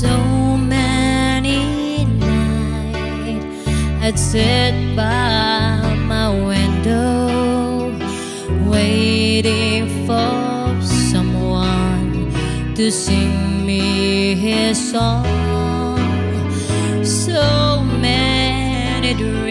so many nights I'd sit by my window waiting for someone to sing me his song. So many dreams.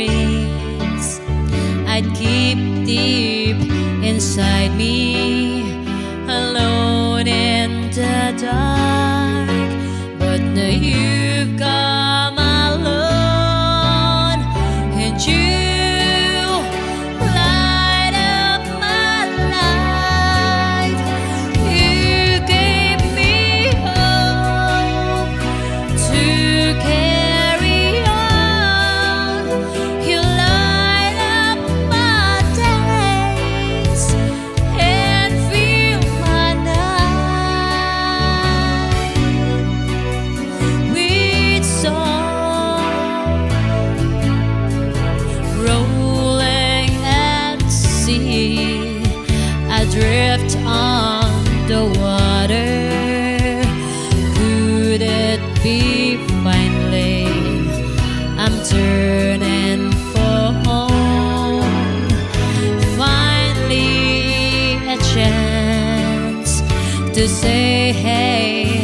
to say hey.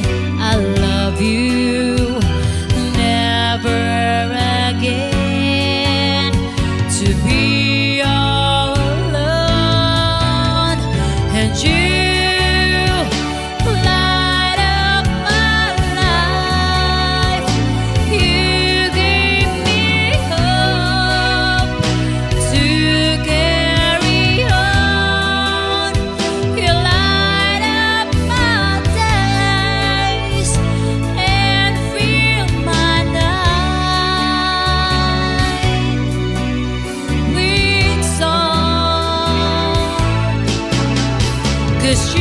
this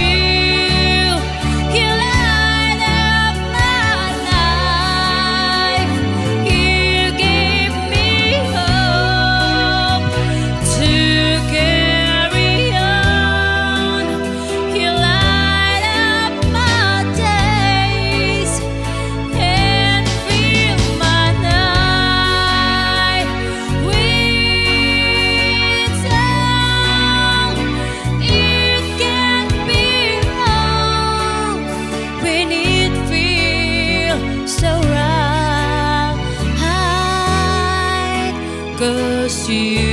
you.